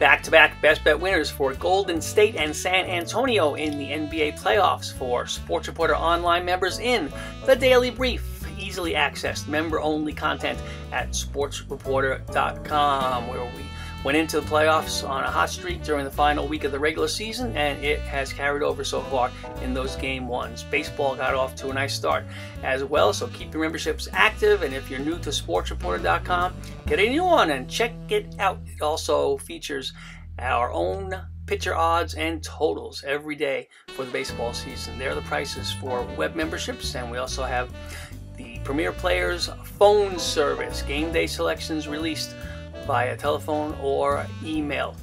Back to back best bet winners for Golden State and San Antonio in the NBA playoffs for Sports Reporter Online members in the Daily Brief. Easily accessed member only content at sportsreporter.com, where we went into the playoffs on a hot streak during the final week of the regular season, and it has carried over so far in those game ones. Baseball got off to a nice start as well, so keep your memberships active. And if you're new to sportsreporter.com, get a new one and check it out. It also features our own pitcher odds and totals every day for the baseball season. There are the prices for web memberships, and we also have the Premier Players phone service, game day selections released via telephone or email.